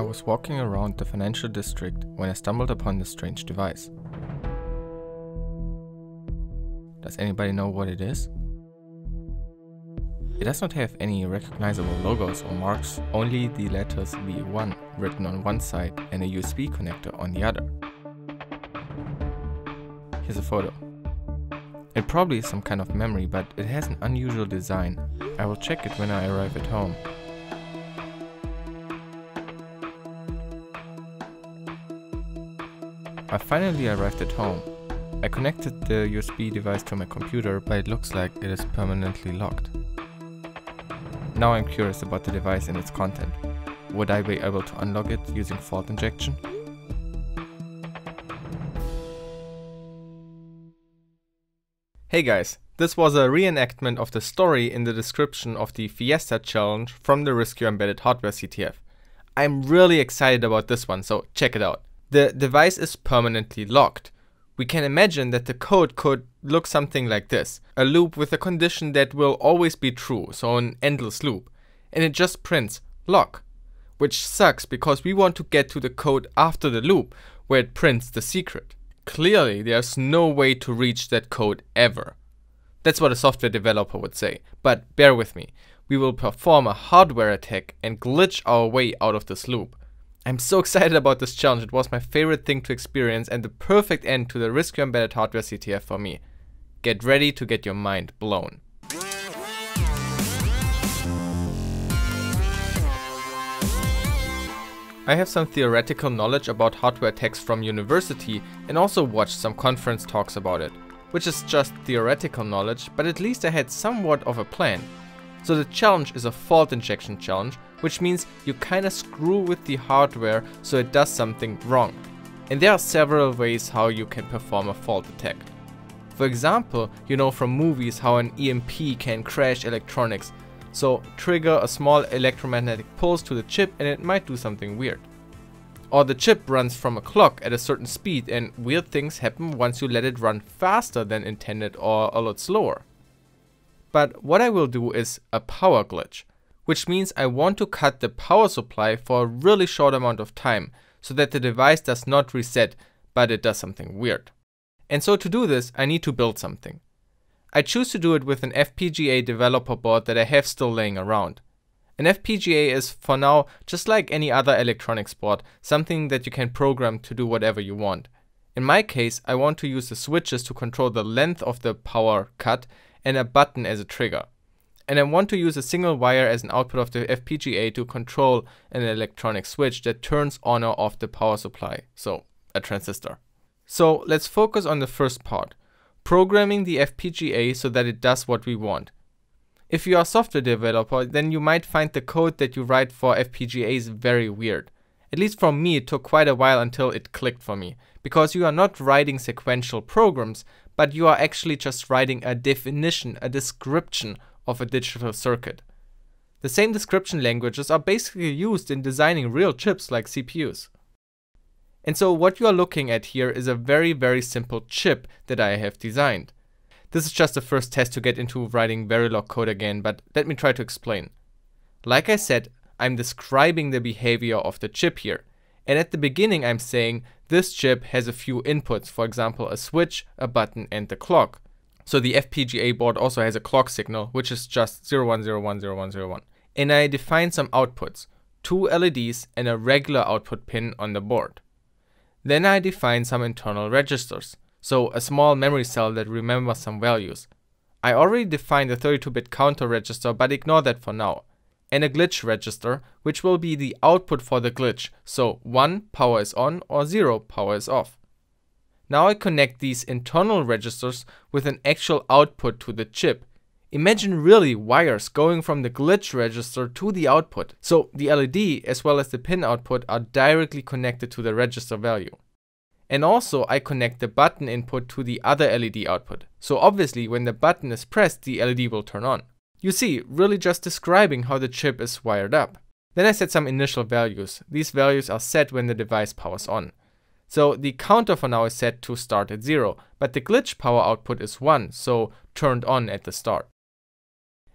I was walking around the financial district when I stumbled upon this strange device. Does anybody know what it is? It does not have any recognizable logos or marks, only the letters V1 written on one side and a USB connector on the other. Here's a photo. It probably is some kind of memory, but it has an unusual design. I will check it when I arrive at home. I finally arrived at home. I connected the USB device to my computer, but it looks like it is permanently locked. Now I'm curious about the device and its content. Would I be able to unlock it using fault injection? Hey guys, this was a reenactment of the story in the description of the Fiesta challenge from the Riscure Embedded Hardware CTF. I'm really excited about this one, so check it out. The device is permanently locked. We can imagine that the code could look something like this. A loop with a condition that will always be true, so an endless loop. And it just prints lock. Which sucks because we want to get to the code after the loop, where it prints the secret. Clearly, there's no way to reach that code ever. That's what a software developer would say. But bear with me. We will perform a hardware attack and glitch our way out of this loop. I'm so excited about this challenge, it was my favorite thing to experience and the perfect end to the Riscure Embedded Hardware CTF for me. Get ready to get your mind blown. I have some theoretical knowledge about hardware attacks from university and also watched some conference talks about it, which is just theoretical knowledge, but at least I had somewhat of a plan. So the challenge is a fault injection challenge, which means you kinda screw with the hardware so it does something wrong. And there are several ways how you can perform a fault attack. For example, you know from movies how an EMP can crash electronics, so trigger a small electromagnetic pulse to the chip and it might do something weird. Or the chip runs from a clock at a certain speed and weird things happen once you let it run faster than intended or a lot slower. But what I will do is a power glitch, which means I want to cut the power supply for a really short amount of time so that the device does not reset, but it does something weird. And so to do this, I need to build something. I choose to do it with an FPGA developer board that I have still laying around. An FPGA is, for now, just like any other electronics board, something that you can program to do whatever you want. In my case, I want to use the switches to control the length of the power cut and a button as a trigger. And I want to use a single wire as an output of the FPGA to control an electronic switch that turns on or off the power supply, so a transistor. So let's focus on the first part, programming the FPGA so that it does what we want. If you are a software developer, then you might find the code that you write for FPGAs very weird. At least for me, it took quite a while until it clicked for me, because you are not writing sequential programs, but you are actually just writing a definition, a description of a digital circuit. The same description languages are basically used in designing real chips like CPUs. And so what you are looking at here is a very very simple chip that I have designed. This is just the first test to get into writing Verilog code again, but let me try to explain. Like I said, I'm describing the behavior of the chip here. And at the beginning I'm saying this chip has a few inputs, for example a switch, a button and the clock. So the FPGA board also has a clock signal, which is just 01010101. And I define some outputs, two LEDs and a regular output pin on the board. Then I define some internal registers, so a small memory cell that remembers some values. I already defined a 32-bit counter register, but ignore that for now and a glitch register, which will be the output for the glitch, so 1 power is on or 0 power is off. Now I connect these internal registers with an actual output to the chip. Imagine really wires going from the glitch register to the output, so the LED as well as the pin output are directly connected to the register value. And also I connect the button input to the other LED output, so obviously when the button is pressed the LED will turn on. You see, really just describing how the chip is wired up. Then I set some initial values. These values are set when the device powers on. So the counter for now is set to start at 0, but the glitch power output is 1, so turned on at the start.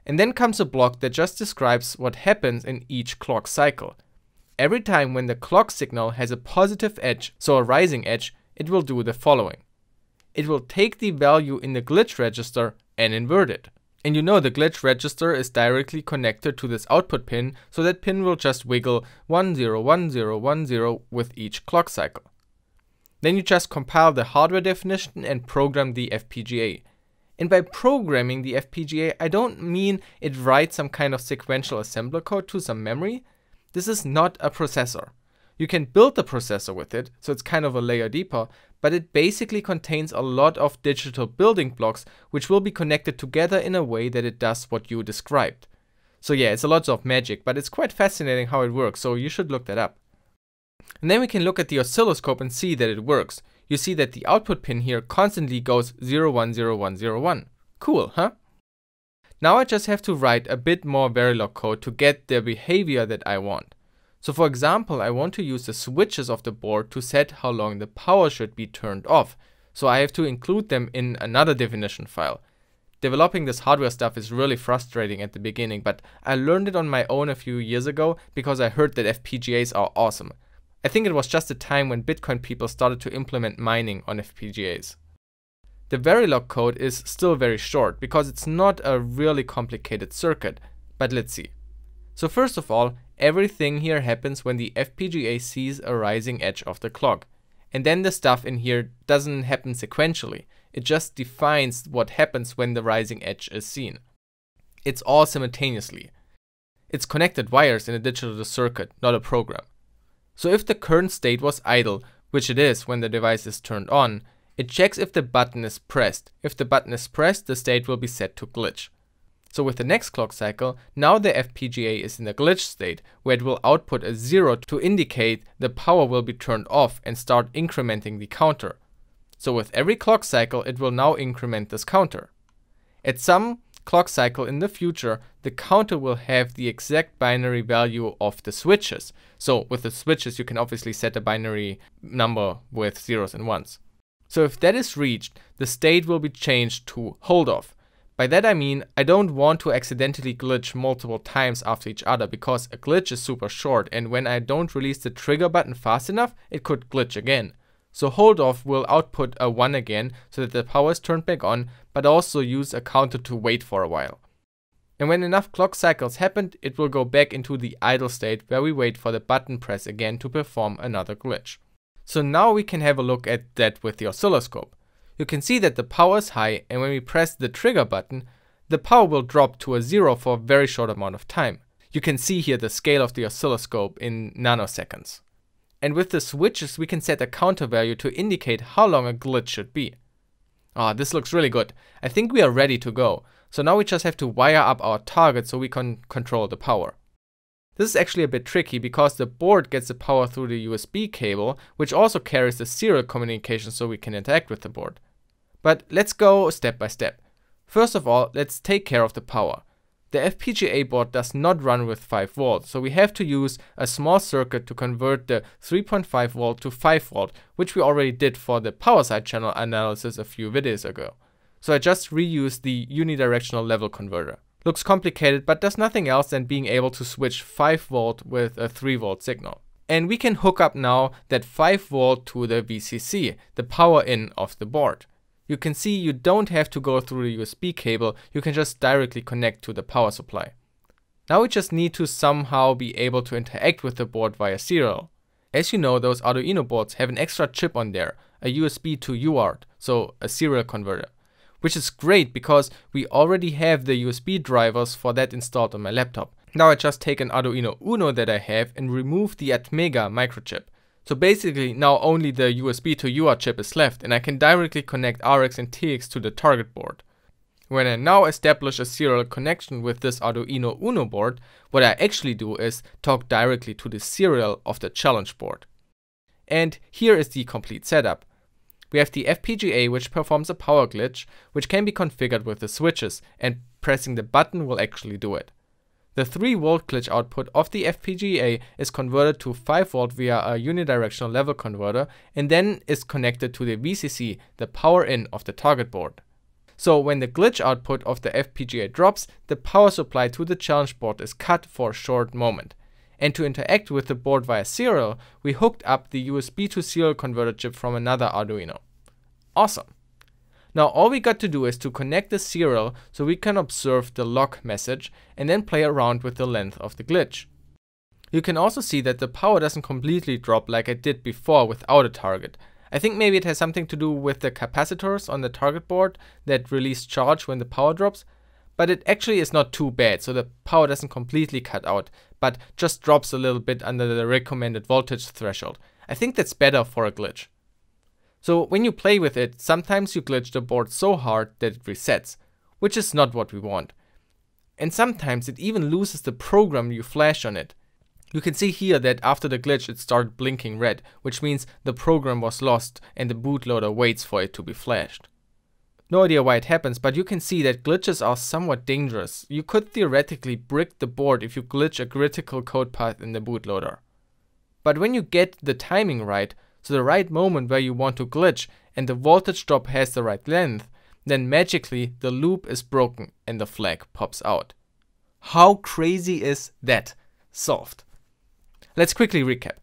And then comes a block that just describes what happens in each clock cycle. every time when the clock signal has a positive edge, so a rising edge, it will do the following. It will take the value in the glitch register and invert it. And you know the glitch register is directly connected to this output pin, so that pin will just wiggle 101010 with each clock cycle. Then you just compile the hardware definition and program the FPGA. And by programming the FPGA, I don't mean it writes some kind of sequential assembler code to some memory. This is not a processor. You can build the processor with it, so it's kind of a layer deeper, but it basically contains a lot of digital building blocks which will be connected together in a way that it does what you described. So yeah, it's a lot of magic, but it's quite fascinating how it works, so you should look that up. And then we can look at the oscilloscope and see that it works. You see that the output pin here constantly goes 010101. Cool, huh? Now I just have to write a bit more Verilog code to get the behavior that I want. So for example, I want to use the switches of the board to set how long the power should be turned off. So I have to include them in another definition file. Developing this hardware stuff is really frustrating at the beginning, but I learned it on my own a few years ago because I heard that FPGAs are awesome. I think it was just a time when Bitcoin people started to implement mining on FPGAs. The Verilog code is still very short because it's not a really complicated circuit, but let's see. So first of all, everything here happens when the FPGA sees a rising edge of the clock. And then the stuff in here doesn't happen sequentially, it just defines what happens when the rising edge is seen. It's all simultaneously. It's connected wires in a digital circuit, not a program. So if the current state was idle, which it is when the device is turned on, it checks if the button is pressed. If the button is pressed, the state will be set to glitch. So with the next clock cycle, now the FPGA is in the glitch state, where it will output a zero to indicate the power will be turned off and start incrementing the counter. So with every clock cycle, it will now increment this counter. At some clock cycle in the future, the counter will have the exact binary value of the switches. So with the switches, you can obviously set a binary number with zeros and ones. So if that is reached, the state will be changed to hold off. By that I mean, I don't want to accidentally glitch multiple times after each other because a glitch is super short and when I don't release the trigger button fast enough, it could glitch again. So hold off will output a 1 again so that the power is turned back on, but also use a counter to wait for a while. And when enough clock cycles happened, it will go back into the idle state where we wait for the button press again to perform another glitch. So now we can have a look at that with the oscilloscope. You can see that the power is high and when we press the trigger button, the power will drop to a zero for a very short amount of time. You can see here the scale of the oscilloscope in nanoseconds. And with the switches, we can set a counter value to indicate how long a glitch should be. Ah, this looks really good. I think we are ready to go. So now we just have to wire up our target so we can control the power. This is actually a bit tricky because the board gets the power through the USB cable, which also carries the serial communication so we can interact with the board. But let's go step by step. First of all, let's take care of the power. The FPGA board does not run with 5 volts, so we have to use a small circuit to convert the 3.5 volt to 5 volt, which we already did for the power side channel analysis a few videos ago. So I just reused the unidirectional level converter. Looks complicated, but does nothing else than being able to switch 5 volt with a 3 volt signal. And we can hook up now that 5 volt to the VCC, the power in of the board you can see you don't have to go through the USB cable, you can just directly connect to the power supply. Now we just need to somehow be able to interact with the board via serial. As you know, those Arduino boards have an extra chip on there, a USB to UART, so a serial converter. Which is great because we already have the USB drivers for that installed on my laptop. Now I just take an Arduino Uno that I have and remove the Atmega microchip. So basically now only the USB to UART chip is left and I can directly connect RX and TX to the target board. When I now establish a serial connection with this Arduino Uno board, what I actually do is talk directly to the serial of the challenge board. And here is the complete setup. We have the FPGA which performs a power glitch, which can be configured with the switches, and pressing the button will actually do it. The 3 volt glitch output of the FPGA is converted to 5 volt via a unidirectional level converter and then is connected to the VCC, the power in of the target board. So when the glitch output of the FPGA drops, the power supply to the challenge board is cut for a short moment. And to interact with the board via serial, we hooked up the USB to serial converter chip from another Arduino. Awesome! Now all we got to do is to connect the serial so we can observe the lock message and then play around with the length of the glitch. You can also see that the power doesn't completely drop like it did before without a target. I think maybe it has something to do with the capacitors on the target board that release charge when the power drops, but it actually is not too bad, so the power doesn't completely cut out, but just drops a little bit under the recommended voltage threshold. I think that's better for a glitch. So when you play with it, sometimes you glitch the board so hard that it resets, which is not what we want. And sometimes it even loses the program you flash on it. You can see here that after the glitch it started blinking red, which means the program was lost and the bootloader waits for it to be flashed. No idea why it happens, but you can see that glitches are somewhat dangerous. You could theoretically brick the board if you glitch a critical code path in the bootloader. But when you get the timing right, so the right moment where you want to glitch and the voltage drop has the right length, then magically the loop is broken and the flag pops out. How crazy is that? Solved. Let's quickly recap.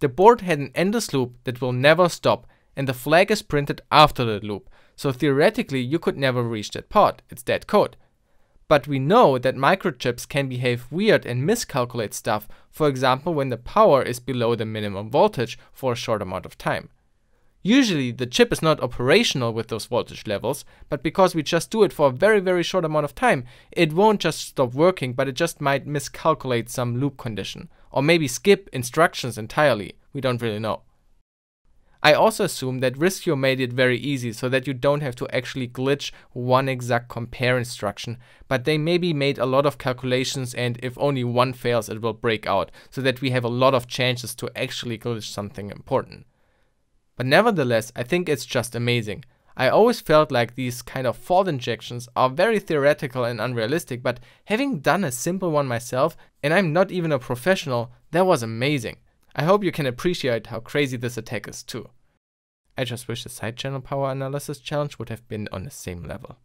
The board had an endless loop that will never stop and the flag is printed after the loop, so theoretically you could never reach that part, it's dead code. But we know that microchips can behave weird and miscalculate stuff, for example when the power is below the minimum voltage for a short amount of time. Usually the chip is not operational with those voltage levels, but because we just do it for a very very short amount of time, it won't just stop working, but it just might miscalculate some loop condition. Or maybe skip instructions entirely, we don't really know. I also assume that Riscure made it very easy so that you don't have to actually glitch one exact compare instruction, but they maybe made a lot of calculations and if only one fails it will break out, so that we have a lot of chances to actually glitch something important. But nevertheless, I think it's just amazing. I always felt like these kind of fault injections are very theoretical and unrealistic, but having done a simple one myself, and I'm not even a professional, that was amazing. I hope you can appreciate how crazy this attack is too. I just wish the side channel power analysis challenge would have been on the same level.